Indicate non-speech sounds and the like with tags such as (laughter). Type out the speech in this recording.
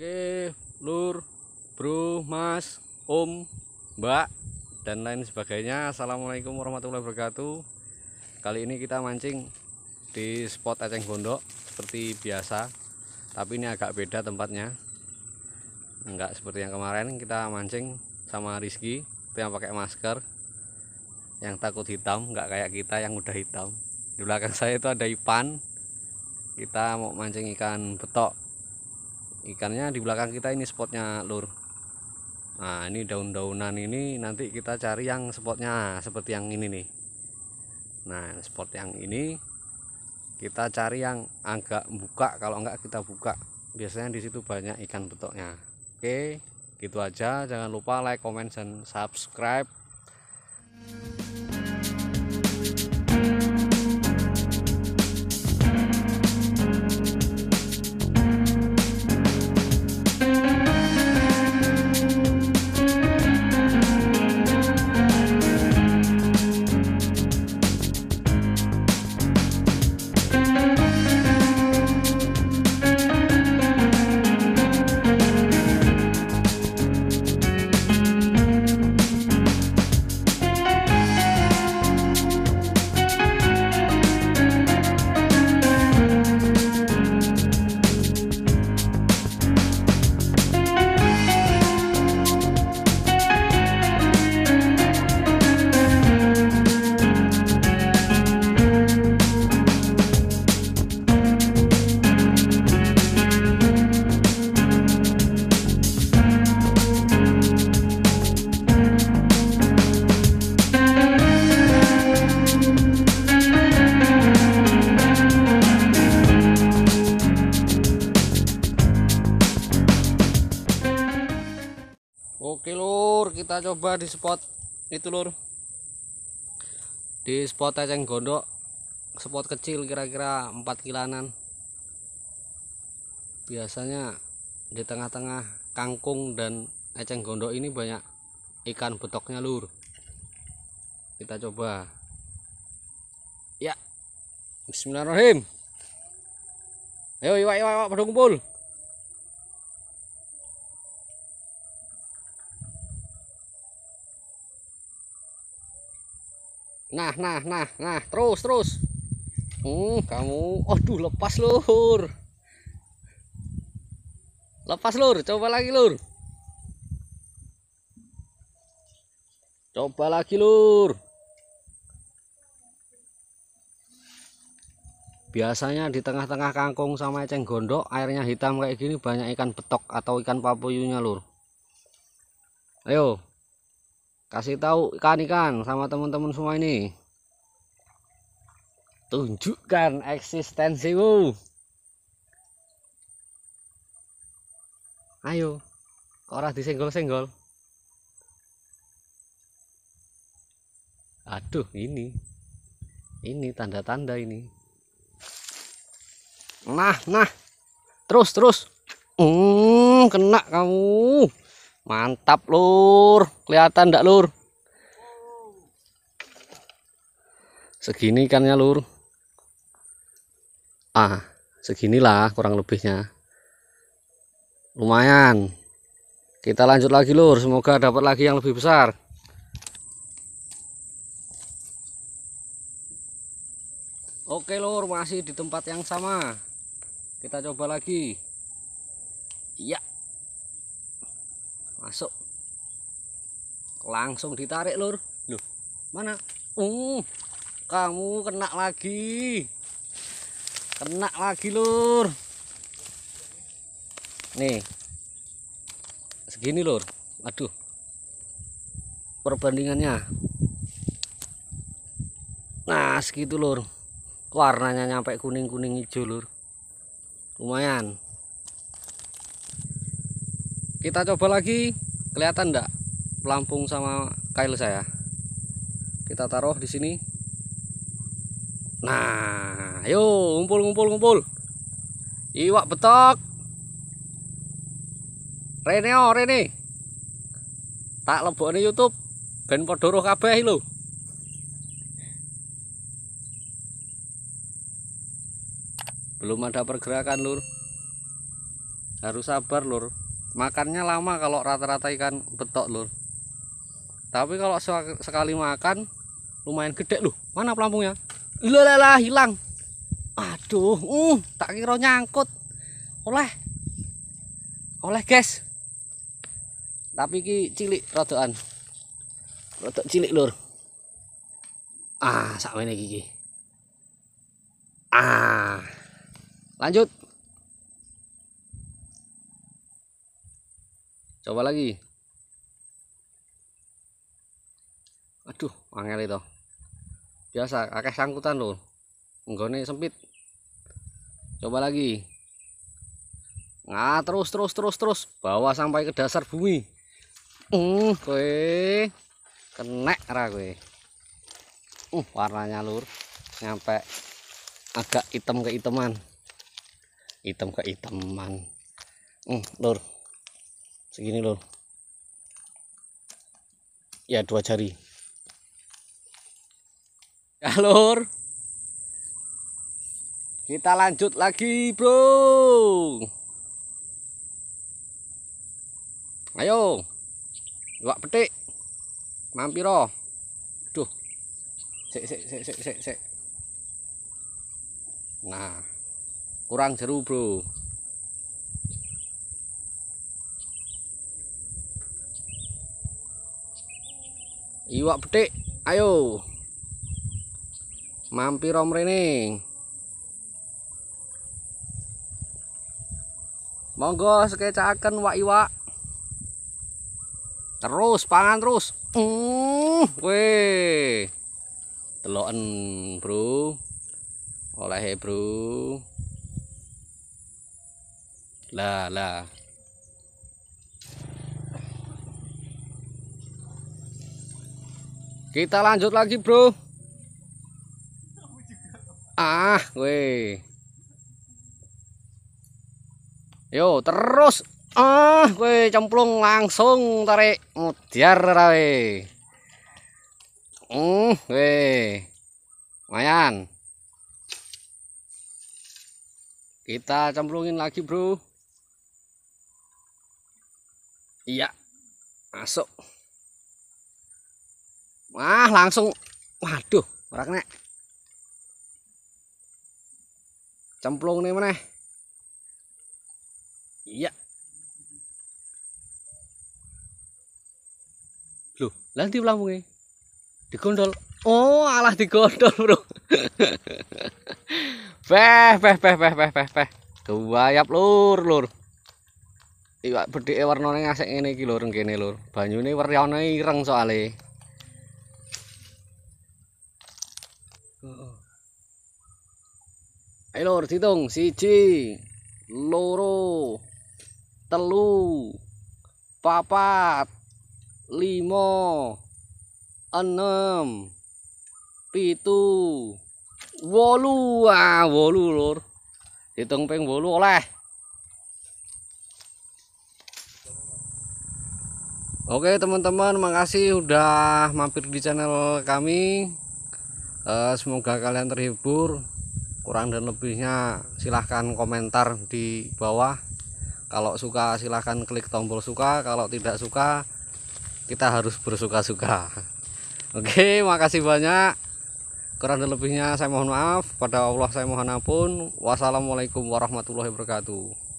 Oke, Lur, Bro, Mas, Om, Mbak, dan lain sebagainya. Assalamualaikum warahmatullahi wabarakatuh. Kali ini kita mancing di spot eceng gondok seperti biasa, tapi ini agak beda tempatnya. Enggak seperti yang kemarin kita mancing sama Rizky, itu yang pakai masker, yang takut hitam, nggak kayak kita yang udah hitam. Di belakang saya itu ada Ipan. Kita mau mancing ikan betok ikannya di belakang kita ini spotnya lur. Nah ini daun-daunan ini nanti kita cari yang spotnya seperti yang ini nih. Nah spot yang ini kita cari yang agak buka. Kalau enggak kita buka. Biasanya di situ banyak ikan betoknya oke gitu aja. Jangan lupa like comment dan subscribe Oke lur, kita coba di spot itu lur. Di spot eceng gondok, spot kecil kira-kira 4 kilanan. Biasanya di tengah-tengah kangkung dan eceng gondok ini banyak ikan betoknya lur. Kita coba. Ya. Bismillahirrahmanirrahim. Ayo iwak iwak iwak pada kumpul. Nah, nah, nah, nah, terus, terus. Hmm, kamu, aduh, lepas lur. Lepas lur, coba lagi lur. Coba lagi lur. Biasanya di tengah-tengah kangkung sama eceng gondok, airnya hitam kayak gini banyak ikan betok atau ikan papuyunya lur. Ayo, kasih tahu ikan-ikan sama teman-teman semua ini. Tunjukkan eksistensimu. Ayo ora disenggol-senggol? Aduh ini. Ini tanda-tanda ini. Nah nah. Terus terus. Hmm kena kamu mantap lur. Kelihatan enggak lur? Segini ikannya lur? Ah seginilah kurang lebihnya. Lumayan. Kita lanjut lagi lur. Semoga dapat lagi yang lebih besar. Oke lur. Masih di tempat yang sama. Kita coba lagi. Iya masuk. Langsung ditarik lur. Loh. Mana? Uh. Kamu kena lagi. Kena lagi lur. Nih. Segini lur. Aduh. Perbandingannya. Nah segitu lur. Warnanya nyampe kuning-kuning hijau lur. Lumayan kita coba lagi. Kelihatan enggak pelampung sama kail saya? Kita taruh di sini. Nah ayo ngumpul ngumpul ngumpul. Iwak betok. Rene oh Rene. Tak lebokne YouTube. Ben padha roh kabeh lho. Belum ada pergerakan lur. Harus sabar lur makannya lama kalau rata-rata ikan betok lur. Tapi kalau sekali makan lumayan gede loh mana pelampungnya? Lah hilang. Aduh uh tak kira nyangkut. Oleh. Oleh guys. Tapi ki cilik rodokan. Rodok cilik lur. Ah sak ini gigi ah. Lanjut coba lagi. Aduh angel itu. Biasa akeh sangkutan loh enggak sempit. Coba lagi. Nah terus terus terus terus. Bawa sampai ke dasar bumi. Uh kowe. Kena ra kowe. Uh warnanya lur. Nyampe agak hitam ke hitaman hitam ke hitaman uh lur segini loh. Ya dua jari. Ya lur. Kita lanjut lagi bro. Ayo. Gak petik. Mampiro duh. Sik sik sik sik sik sik nah kurang jeru bro iwak petik ayo. Mampir om rene. Monggo sekecaken wak iwak. Terus pangan terus. Uh weh. Teloken bro. Oleh bro. Lah lah Kita lanjut lagi, Bro. Ah, weh. Yo, terus. Ah, weh cemplung langsung tarik mudiar rawe. Hmm, weh. Lumayan. Kita cemplungin lagi, Bro. Iya. Masuk. Wah, langsung. Waduh, ora kena. Cemplung nih mana? Iya. Loh, nanti di Digondol. Oh, alah digondol, Bro. (laughs) peh, peh, peh, peh, peh, peh, peh. Gawayap lur, lur. Iwak bedhike warnane ngasek ngene iki lur kene lur. Banyune warnane ireng Ayo lor, hitung siji, loro, telu, papat, limo, enam, pitu, wolu, ah wolu lor, hitung peng wolu oleh. Oke teman-teman, makasih udah mampir di channel kami uh, semoga kalian terhibur. Kurang dan lebihnya silahkan komentar di bawah. Kalau suka silahkan klik tombol suka. Kalau tidak suka kita harus bersuka-suka. (laughs) Oke makasih banyak. Kurang dan lebihnya saya mohon maaf. Pada Allah saya mohon ampun. Wassalamualaikum warahmatullahi wabarakatuh